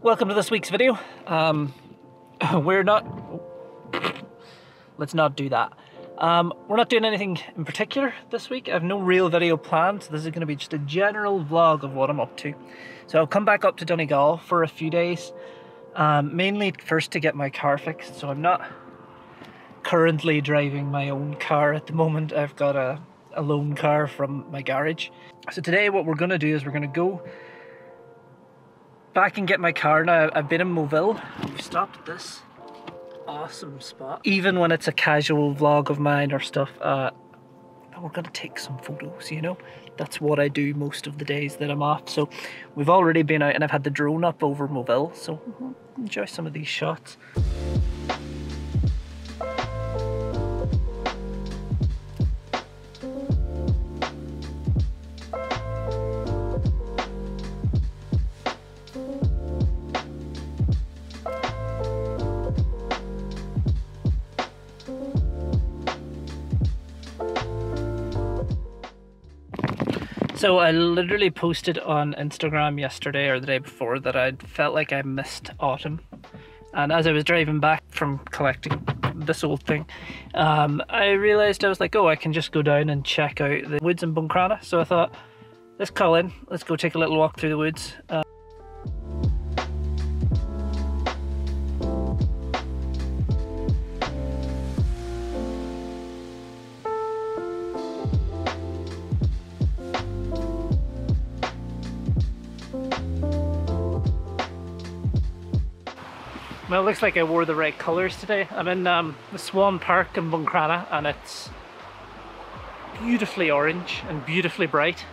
Welcome to this week's video. Um, we're not... Let's not do that. Um, we're not doing anything in particular this week. I have no real video planned, so this is going to be just a general vlog of what I'm up to. So I'll come back up to Donegal for a few days, um, mainly first to get my car fixed. So I'm not currently driving my own car at the moment. I've got a, a loan car from my garage. So today what we're going to do is we're going to go back and get my car now. I've been in Moville. We've stopped at this awesome spot. Even when it's a casual vlog of mine or stuff, uh, we're gonna take some photos, you know? That's what I do most of the days that I'm off. So we've already been out and I've had the drone up over Moville. so enjoy some of these shots. So I literally posted on Instagram yesterday or the day before that I felt like I missed autumn. And as I was driving back from collecting this old thing, um, I realised I was like, oh, I can just go down and check out the woods in Buncrana. So I thought, let's call in, let's go take a little walk through the woods. Uh, Well, it looks like I wore the right colours today. I'm in um, the Swan Park in Buncrana and it's beautifully orange and beautifully bright.